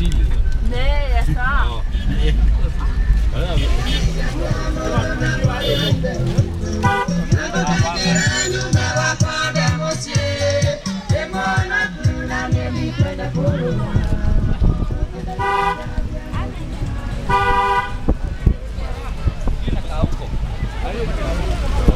Chile. 네, Thank you.